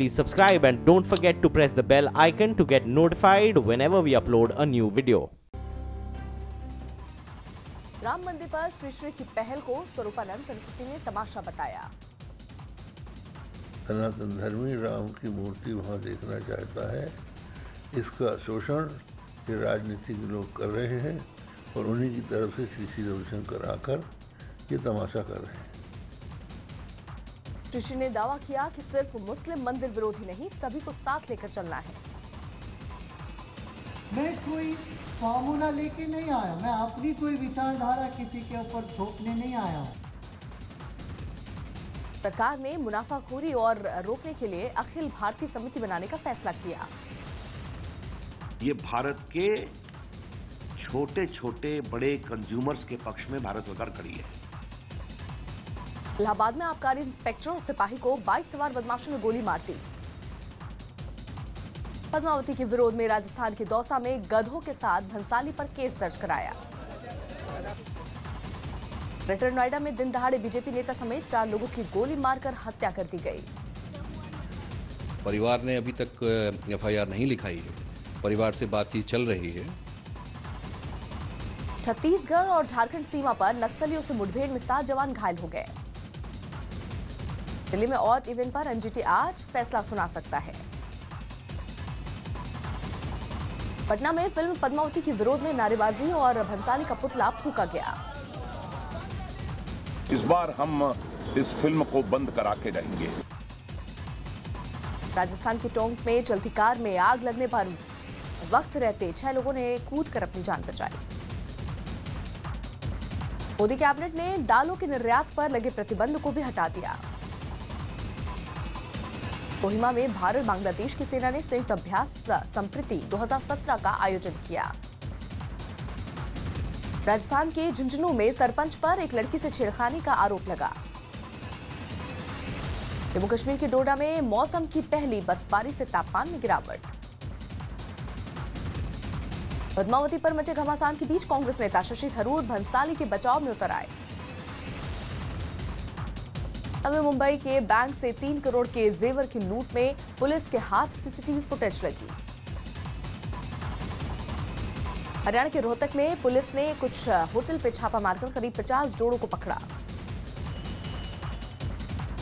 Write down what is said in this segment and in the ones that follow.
please subscribe and don't forget to press the bell icon to get notified whenever we upload a new video. Ram मंदिर पर श्री श्री की पहल को स्वरूपानंद सरस्वती ने तमाशा बताया। सनातन धर्मी राम की मूर्ति वहाँ देखना चाहता है। इसका शोषण ये राजनीतिक लोग कर रहे हैं और उन्हीं की तरफ़ से श्री श्री रविशंकर आकर ये तमाशा कर रहे हैं। श्री श्री ने दावा किया कि सिर्फ़ मुस्लिम मंदिर विरोधी नहीं सभी को साथ लेकर चलना है। मैं कोई फॉर्मूला लेके नहीं आया। मैं अपनी कोई विचारधारा किसी के ऊपर थोपने नहीं आया हूँ। सरकार ने मुनाफाखोरी और रोकने के लिए अखिल भारतीय समिति बनाने का फैसला किया। ये भारत के छोटे छोटे बड़े कंज्यूमर्स के पक्ष में भारत सरकार खड़ी है। इलाहाबाद में आबकारी इंस्पेक्टर और सिपाही को बाइक सवार बदमाशों ने गोली मार दी। पद्मावती के विरोध में राजस्थान के दौसा में गधों के साथ भंसाली पर केस दर्ज कराया। ग्रेटर नोएडा में दिन दहाड़े बीजेपी नेता समेत चार लोगों की गोली मारकर हत्या कर दी गई। परिवार ने अभी तक एफआईआर नहीं लिखाई है। परिवार से बातचीत चल रही है। छत्तीसगढ़ और झारखंड सीमा पर नक्सलियों से मुठभेड़ में सात जवान घायल हो गए। दिल्ली में ऑट इवेंट पर एनजीटी आज फैसला सुना सकता है। पटना में फ़िल्म पद्मावती के विरोध में नारेबाजी और भंसाली का पुतला फूका गया। इस बार हम इस फ़िल्म को बंद करा के रहेंगे। राजस्थान के टोंक में चलती कार में आग लगने पर वक्त रहते छह लोगों ने कूद कर अपनी जान बचाई। मोदी कैबिनेट ने दालों के निर्यात पर लगे प्रतिबंध को भी हटा दिया। कोहिमा में भारत बांग्लादेश की सेना ने संयुक्त अभ्यास संप्रति 2017 का आयोजन किया। राजस्थान के झुंझुनू में सरपंच पर एक लड़की से छेड़खानी का आरोप लगा। जम्मू कश्मीर के डोडा में मौसम की पहली बर्फबारी से तापमान में गिरावट। पद्मावती पर मचे घमासान के बीच कांग्रेस नेता शशि थरूर भंसाली के बचाव में उतर आए। तमिल मुंबई के बैंक से तीन करोड़ के जेवर की लूट में पुलिस के हाथ सीसीटीवी फुटेज लगी। हरियाणा के रोहतक में पुलिस ने कुछ होटल पे छापा मारकर करीब 50 जोड़ों को पकड़ा।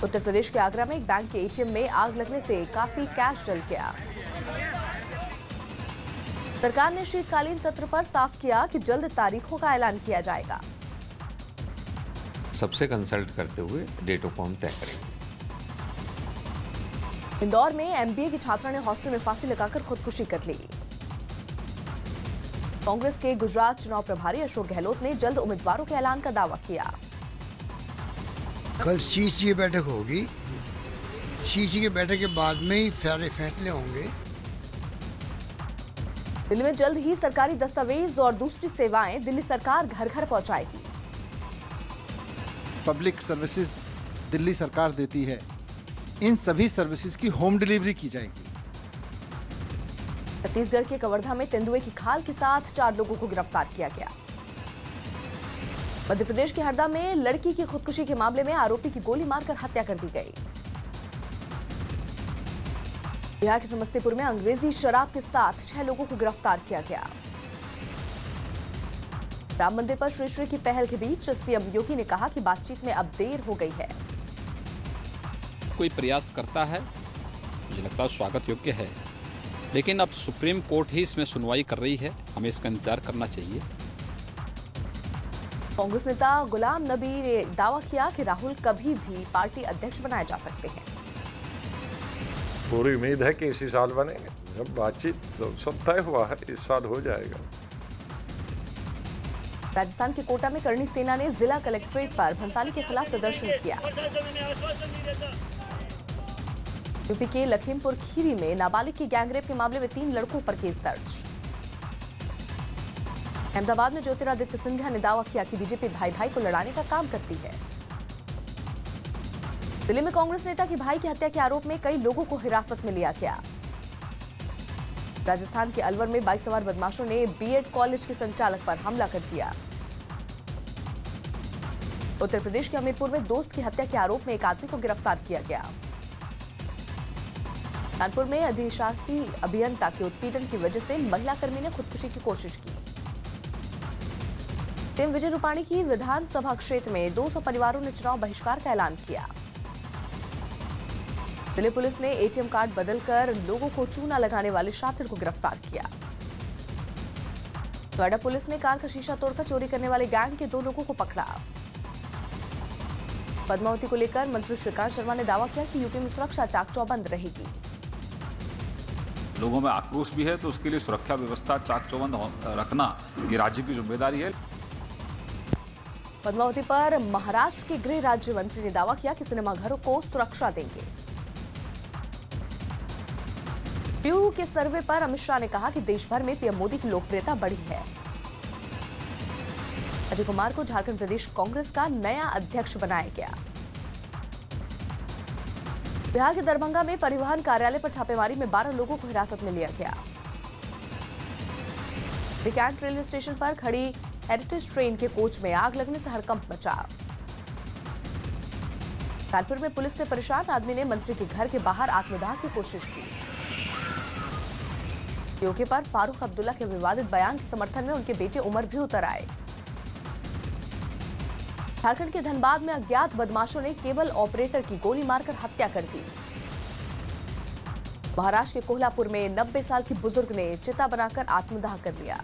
उत्तर प्रदेश के आगरा में एक बैंक के एटीएम में आग लगने से काफ़ी कैश जल गया। सरकार ने शीतकालीन सत्र पर साफ़ किया कि जल्द तारीखों का ऐलान किया जाएगा। सबसे कंसल्ट करते हुए डेटों को हम तय करेंगे। इंदौर में एमबीए की छात्रा ने हॉस्टल में फांसी लगाकर खुदकुशी कर ली। कांग्रेस के गुजरात चुनाव प्रभारी अशोक गहलोत ने जल्द उम्मीदवारों के ऐलान का दावा किया। कल सीसी की बैठक होगी। सीसी की बैठक के बाद में ही सारे फैसले होंगे। दिल्ली में जल्द ही सरकारी दस्तावेज़ और दूसरी सेवाएँ दिल्ली सरकार घर घर पहुंचाएगी। पब्लिक सर्विसेज़ दिल्ली सरकार देती है। इन सभी सर्विसेज़ की होम डिलीवरी की जाएगी। छत्तीसगढ़ के कवर्धा में तेंदुए की खाल के साथ चार लोगों को गिरफ़्तार किया गया। मध्य प्रदेश के हरदा में लड़की की खुदकुशी के मामले में आरोपी की गोली मारकर हत्या कर दी गई। बिहार के समस्तीपुर में अंग्रेज़ी शराब के साथ छह लोगों को गिरफ़्तार किया गया। राम मंदिर पर श्री श्री की पहल के बीच सीएम योगी ने कहा कि बातचीत में अब देर हो गई है। कोई प्रयास करता है? मुझे लगता है स्वागत योग्य है। लेकिन अब सुप्रीम कोर्ट ही इसमें सुनवाई कर रही है। हमें इसका इंतज़ार करना चाहिए। कांग्रेस नेता गुलाम नबी ने दावा किया कि राहुल कभी भी पार्टी अध्यक्ष बनाए जा सकते हैं। पूरी उम्मीद है कि इसी साल बनेंगे। जब बातचीत सब तय हुआ है इस साल हो जाएगा। राजस्थान के कोटा में करणी सेना ने जिला कलेक्ट्रेट पर भंसाली के खिलाफ प्रदर्शन किया। यूपी के लखीमपुर खीरी में नाबालिग की गैंगरेप के मामले में तीन लड़कों पर केस दर्ज। अहमदाबाद में ज्योतिरादित्य सिंधिया ने दावा किया कि बीजेपी भाई भाई को लड़ाने का काम करती है। दिल्ली में कांग्रेस नेता की भाई की हत्या के आरोप में कई लोगों को हिरासत में लिया गया। राजस्थान के अलवर में बाइक सवार बदमाशों ने बीएड कॉलेज के संचालक पर हमला कर दिया। उत्तर प्रदेश के हमीरपुर में दोस्त की हत्या के आरोप में एक आदमी को गिरफ़्तार किया गया। कानपुर में अधिशासी अभियंता के उत्पीड़न की वजह से महिला कर्मी ने खुदकुशी की कोशिश की। सीएम विजय रूपाणी की विधानसभा क्षेत्र में 200 परिवारों ने चुनाव बहिष्कार का ऐलान किया। दिल्ली पुलिस ने एटीएम कार्ड बदलकर लोगों को चूना लगाने वाले शातिर को गिरफ़्तार किया। नोएडा पुलिस ने कार का शीशा तोड़कर चोरी करने वाले गैंग के दो लोगों को पकड़ा। पद्मावती को लेकर मंत्री श्रीकांत शर्मा ने दावा किया कि यूपी में सुरक्षा चाक चौबंद रहेगी। लोगों में आक्रोश भी है तो उसके लिए सुरक्षा व्यवस्था चाक चौबंद रखना ये राज्य की ज़िम्मेदारी है। पद्मावती पर महाराष्ट्र के गृह राज्य मंत्री ने दावा किया कि सिनेमाघरों को सुरक्षा देंगे। पीयू के सर्वे पर अमित शाह ने कहा कि देश भर में पीएम मोदी की लोकप्रियता बढ़ी है। अजय कुमार को झारखंड प्रदेश कांग्रेस का नया अध्यक्ष बनाया गया। बिहार के दरभंगा में परिवहन कार्यालय पर छापेमारी में 12 लोगों को हिरासत में लिया गया। रिकैंट रेलवे स्टेशन पर खड़ी हेरिटेज ट्रेन के कोच में आग लगने से हड़कंप मचा। कानपुर में पुलिस से परेशान आदमी ने मंत्री के घर के बाहर आत्मदाह की कोशिश की। योगी पर फारूक अब्दुल्ला के विवादित बयान के समर्थन में उनके बेटे उमर भी उतर आए। झारखंड के धनबाद में अज्ञात बदमाशों ने केबल ऑपरेटर की गोली मारकर हत्या कर दी। महाराष्ट्र के कोल्हापुर में 90 साल की बुज़ुर्ग ने चिता बनाकर आत्मदाह कर लिया।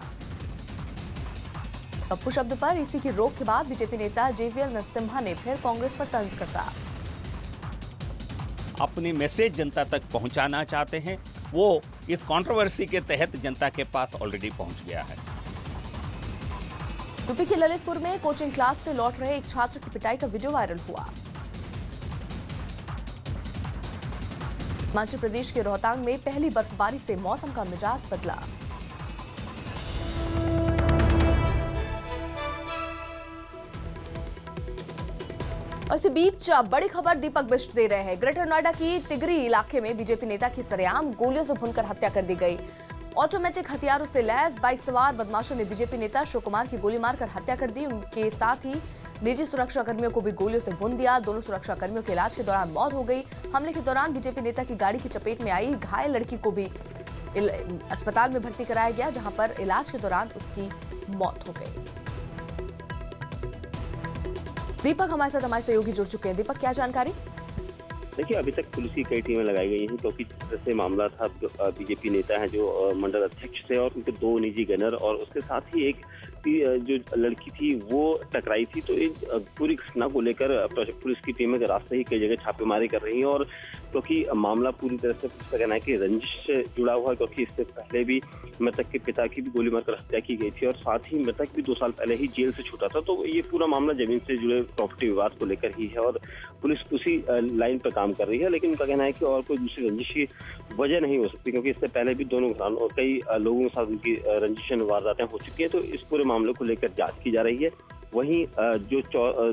पप्पू शब्द पर इसी की रोक के बाद बीजेपी नेता जेवीएल नरसिम्हा ने फिर कांग्रेस पर तंज कसा। अपनी मैसेज जनता तक पहुंचाना चाहते हैं वो इस कंट्रोवर्सी के तहत जनता के पास ऑलरेडी पहुँच गया है। यूपी के ललितपुर में कोचिंग क्लास से लौट रहे एक छात्र की पिटाई का वीडियो वायरल हुआ। हिमाचल प्रदेश के रोहतांग में पहली बर्फबारी से मौसम का मिजाज बदला। और इसी बीच बड़ी खबर दीपक बिष्ट दे रहे हैं। ग्रेटर नोएडा की तिगरी इलाके में बीजेपी नेता की सरेआम, गोलियों से भुनकर हत्या कर दी गई। ऑटोमेटिक हथियारों से लैस बाइक सवार बदमाशों ने बीजेपी नेता शिव कुमार की गोली मारकर हत्या कर दी। उनके साथ ही निजी सुरक्षा कर्मियों को भी गोलियों से भून दिया। दोनों सुरक्षा कर्मियों के इलाज के दौरान मौत हो गई। हमले के दौरान बीजेपी नेता की गाड़ी की चपेट में आई। घायल लड़की को भी अस्पताल में भर्ती कराया गया, जहाँ पर इलाज के दौरान उसकी मौत हो गई। दीपक हमारे साथ हमारे सहयोगी जुड़ चुके हैं। दीपक, क्या जानकारी? देखिए, अभी तक पुलिस की कई टीमें लगाई गई हैं, क्योंकि तो जैसे मामला था बीजेपी नेता है जो मंडल अध्यक्ष थे और उनके दो निजी गनर और उसके साथ ही एक जो लड़की थी, वो टकराई थी। तो एक पूरी घटना को लेकर पुलिस की टीमें रास्ते ही कई जगह छापेमारी कर रही हैं और क्योंकि मामला पूरी तरह से पुलिस का कहना है कि रंजिश से जुड़ा हुआ है, क्योंकि इससे पहले भी मृतक के पिता की भी गोली मारकर हत्या की गई थी और साथ ही मृतक भी दो साल पहले ही जेल से छूटा था। तो ये पूरा मामला ज़मीन से जुड़े प्रॉपर्टी विवाद को लेकर ही है और पुलिस उसी लाइन पर काम कर रही है। लेकिन उनका कहना है कि और कोई दूसरी रंजिश की वजह नहीं हो सकती, क्योंकि इससे पहले भी दोनों घरानों और कई लोगों के साथ उनकी रंजिशन वारदातें हो चुकी हैं। तो इस पूरे मामले को लेकर जाँच की जा रही है। वहीं जो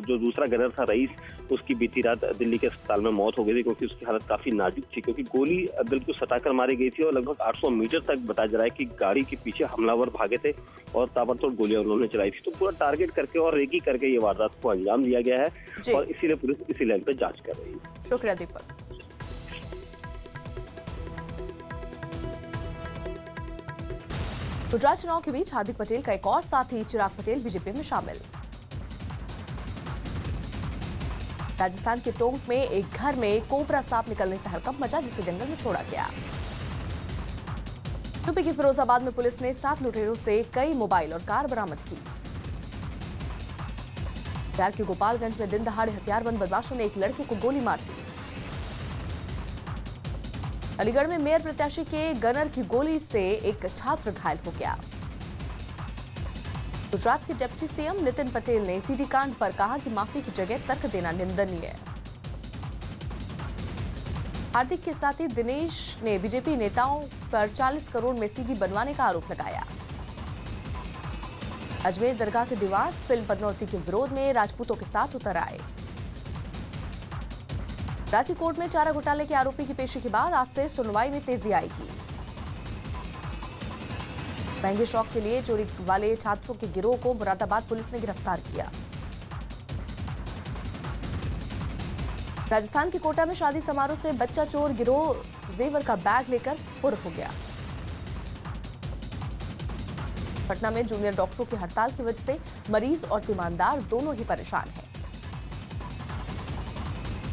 जो दूसरा गनर था रईस उसकी बीती रात दिल्ली के अस्पताल में मौत हो गई थी क्योंकि उसकी हालत काफ़ी नाजुक थी क्योंकि गोली बिल्कुल सटाकर मारी गई थी और लगभग 800 मीटर तक बताया जा रहा है कि गाड़ी के पीछे हमलावर भागे थे और ताबड़तोड़ गोलियाँ उन्होंने चलाई थी। तो पूरा टारगेट करके और रेकी करके ये वारदात को अंजाम दिया गया है और इसीलिए पुलिस इसी लाइन पर जाँच कर रही है। शुक्रिया दीपक। गुजरात चुनाव के बीच हार्दिक पटेल का एक और साथी चिराग पटेल बीजेपी में शामिल। राजस्थान के टोंक में एक घर में कोबरा सांप निकलने से हड़कंप मचा, जिसे जंगल में छोड़ा गया। यूपी के फिरोजाबाद में पुलिस ने सात लुटेरों से कई मोबाइल और कार बरामद की। बिहार के गोपालगंज में दिन दहाड़े हथियारबंद बदमाशों ने एक लड़के को गोली मार दी। अलीगढ़ में मेयर प्रत्याशी के गनर की गोली से एक छात्र घायल हो गया। गुजरात के डिप्टी सीएम नितिन पटेल ने सीडी कांड पर कहा कि माफ़ी की जगह तर्क देना निंदनीय है। हार्दिक के साथी दिनेश ने बीजेपी नेताओं पर 40 करोड़ में सीडी बनवाने का आरोप लगाया। अजमेर दरगाह के दीवार फ़िल्म पद्मावती के विरोध में राजपूतों के साथ उतर आए। रांची कोर्ट में चारा घोटाले के आरोपी की पेशी के बाद आज से सुनवाई में तेज़ी आएगी। महँगे शौक के लिए चोरी वाले छात्रों के गिरोह को मुरादाबाद पुलिस ने गिरफ़्तार किया। राजस्थान के कोटा में शादी समारोह से बच्चा चोर गिरोह, जेवर का बैग लेकर फुर हो गया। पटना में जूनियर डॉक्टरों की हड़ताल की वजह से मरीज़ और तीमानदार दोनों ही परेशान हैं।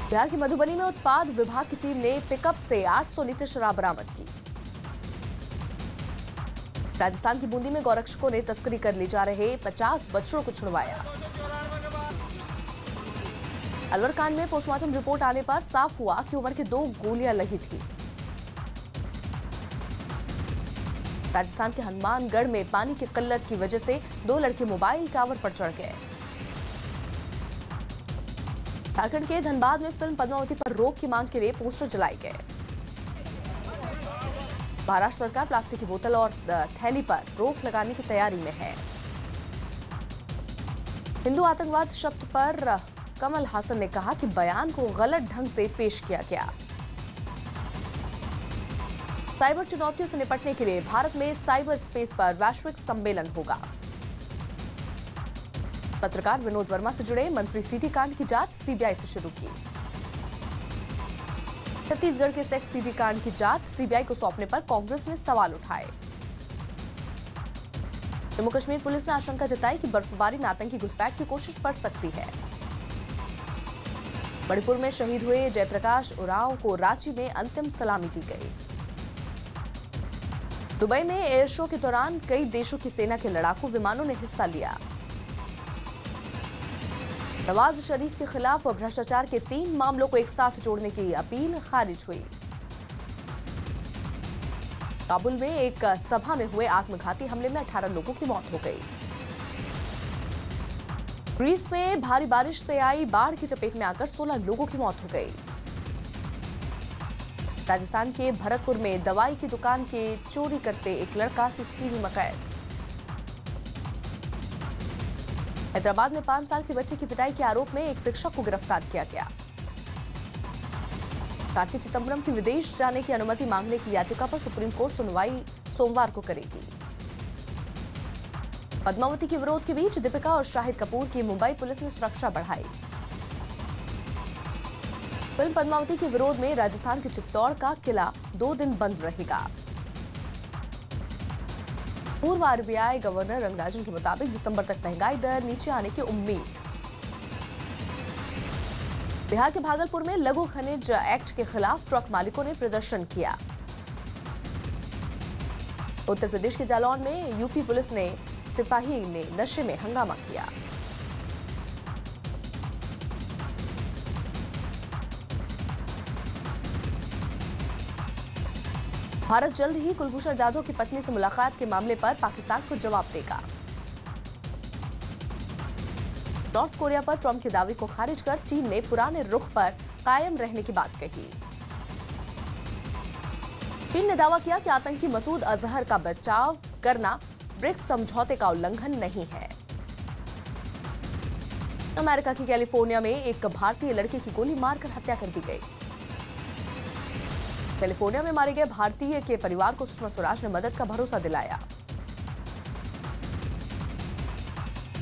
बिहार के मधुबनी में उत्पाद विभाग की टीम ने पिकअप से 800 लीटर शराब बरामद की। राजस्थान की बूंदी में गौरक्षकों ने तस्करी कर ले जा रहे 50 बच्चों को छुड़वाया। अलवर कांड में पोस्टमार्टम रिपोर्ट आने पर साफ़ हुआ कि उमर की दो गोलियाँ लगी थी। राजस्थान के हनुमानगढ़ में पानी की किल्लत की वजह से दो लड़के मोबाइल टावर पर चढ़ गए। झारखंड के धनबाद में फ़िल्म पद्मावती पर रोक की मांग के लिए पोस्टर जलाए गए। महाराष्ट्र सरकार प्लास्टिक की बोतल और थैली पर रोक लगाने की तैयारी में है। हिंदू आतंकवाद शब्द पर कमल हासन ने कहा कि बयान को गलत ढंग से पेश किया गया। साइबर चुनौतियों से निपटने के लिए भारत में साइबर स्पेस पर वैश्विक सम्मेलन होगा। पत्रकार विनोद वर्मा से जुड़े मंत्री सीटी कांड की जाँच सीबीआई से शुरू की। छत्तीसगढ़ के सेक्स सीडी कांड की जाँच सीबीआई को सौंपने पर कांग्रेस ने सवाल उठाए। जम्मू कश्मीर पुलिस ने आशंका जताई कि बर्फबारी में आतंकी घुसपैठ की कोशिश बढ़ सकती है। मणिपुर में शहीद हुए जयप्रकाश उरांव को रांची में अंतिम सलामी दी गई। दुबई में एयर शो के दौरान कई देशों की सेना के लड़ाकू विमानों ने हिस्सा लिया। नवाज़ शरीफ के खिलाफ भ्रष्टाचार के तीन मामलों को एक साथ जोड़ने की अपील खारिज हुई। काबुल में एक सभा में हुए आत्मघाती हमले में 18 लोगों की मौत हो गई। ग्रीस में भारी बारिश से आई बाढ़ की चपेट में आकर 16 लोगों की मौत हो गई। राजस्थान के भरतपुर में दवाई की दुकान के चोरी करते एक लड़का सीसीटीवी में कैद। हैदराबाद में पाँच साल के बच्चे की पिटाई के आरोप में एक शिक्षक को गिरफ़्तार किया गया। कार्ति चिदम्बरम की विदेश जाने की अनुमति मांगने की याचिका पर सुप्रीम कोर्ट सुनवाई सोमवार को करेगी। पद्मावती के विरोध के बीच दीपिका और शाहिद कपूर की मुंबई पुलिस ने सुरक्षा बढ़ाई। फ़िल्म पद्मावती के विरोध में राजस्थान के चित्तौड़ का किला दो दिन बंद रहेगा। पूर्व आरबीआई गवर्नर रंगराजन के मुताबिक दिसंबर तक महँगाई दर नीचे आने की उम्मीद। बिहार के भागलपुर में लघु खनिज एक्ट के खिलाफ ट्रक मालिकों ने प्रदर्शन किया। उत्तर प्रदेश के जालौन में यूपी पुलिस ने सिपाही ने नशे में हंगामा किया। भारत जल्द ही कुलभूषण जाधव की पत्नी से मुलाकात के मामले पर पाकिस्तान को जवाब देगा। नॉर्थ कोरिया पर ट्रंप के दावे को खारिज कर चीन ने पुराने रुख पर कायम रहने की बात कही। चीन ने दावा किया कि आतंकी मसूद अजहर का बचाव करना ब्रिक्स समझौते का उल्लंघन नहीं है। अमेरिका की कैलिफ़ोर्निया में एक भारतीय लड़के की गोली मारकर हत्या कर दी गई। कैलिफ़ोर्निया में मारे गए भारतीय के परिवार को सुषमा स्वराज ने मदद का भरोसा दिलाया।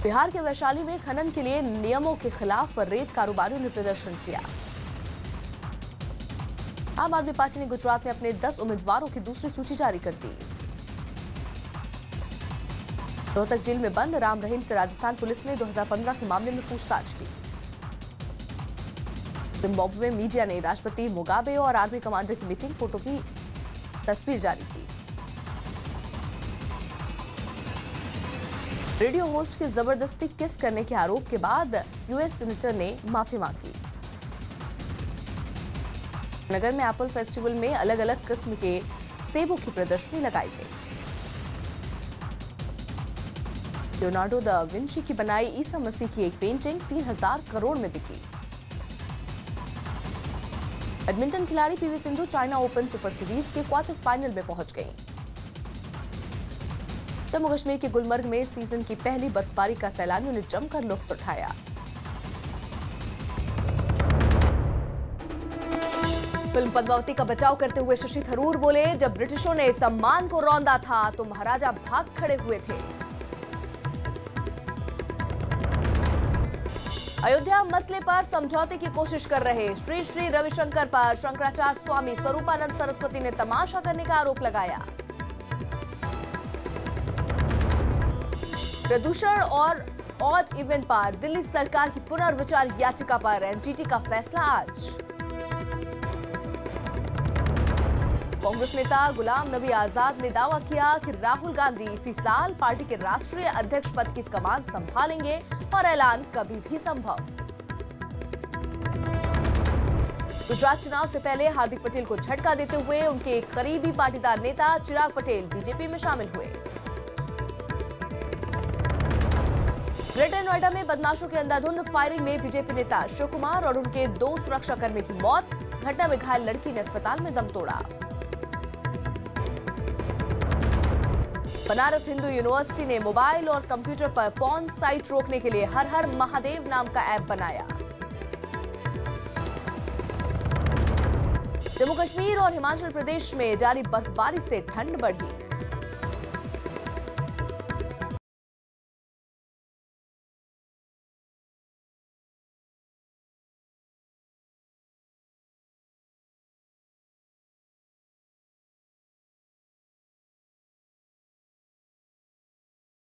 बिहार के वैशाली में खनन के लिए नियमों के खिलाफ रेत कारोबारियों ने प्रदर्शन किया। आम आदमी पार्टी ने गुजरात में अपने 10 उम्मीदवारों की दूसरी सूची जारी कर दी। रोहतक जेल में बंद, राम रहीम से राजस्थान पुलिस ने 2015 के मामले में पूछताछ की। जिम्बाब्वे मीडिया ने राष्ट्रपति मुगाबे और आर्मी कमांडर की मीटिंग फ़ोटो की तस्वीर जारी की। रेडियो होस्ट की ज़बरदस्ती किस करने के आरोप के बाद यूएस सीनेटर ने माफ़ी मांगी। नगर में एप्पल फेस्टिवल में अलग अलग किस्म के सेबों की प्रदर्शनी लगाई गई। लियोनार्डो द विंची की बनाई ईसा मसीह की एक पेंटिंग तीन हज़ार करोड़ में बिकी। बैडमिंटन खिलाड़ी PV Sindhu China Open super series के क्वार्टर फाइनल में पहुँच गई। जम्मू कश्मीर के गुलमर्ग में सीज़न की पहली बर्फबारी का सैलानियों ने जमकर लुफ्त उठाया। फ़िल्म पद्मावती का बचाव करते हुए शशि थरूर बोले, जब ब्रिटिशों ने सम्मान को रौंदा था तो महाराजा भाग खड़े हुए थे। अयोध्या मसले पर समझौते की कोशिश कर रहे श्री श्री रविशंकर पर शंकराचार्य स्वामी स्वरूपानंद सरस्वती ने तमाशा करने का आरोप लगाया। प्रदूषण और ऑड इवेंट पर दिल्ली सरकार की पुनर्विचार याचिका पर एनजीटी का फैसला आज। कांग्रेस नेता गुलाम नबी आज़ाद ने दावा किया कि राहुल गांधी इसी साल पार्टी के राष्ट्रीय अध्यक्ष पद की कमान संभालेंगे और ऐलान कभी भी संभव। गुजरात चुनाव से पहले हार्दिक पटेल को झटका देते हुए उनके करीबी पाटीदार नेता चिराग पटेल बीजेपी में शामिल हुए। ग्रेटर नोएडा में बदमाशों के अंधाधुंध फायरिंग में बीजेपी नेता शिव कुमार और उनके दो सुरक्षाकर्मी की मौत, घटना में घायल लड़की ने अस्पताल में दम तोड़ा। बनारस हिंदू यूनिवर्सिटी ने मोबाइल और कंप्यूटर पर पॉन साइट रोकने के लिए हर हर महादेव नाम का ऐप बनाया। जम्मू कश्मीर और हिमाचल प्रदेश में जारी बर्फबारी से ठंड बढ़ी।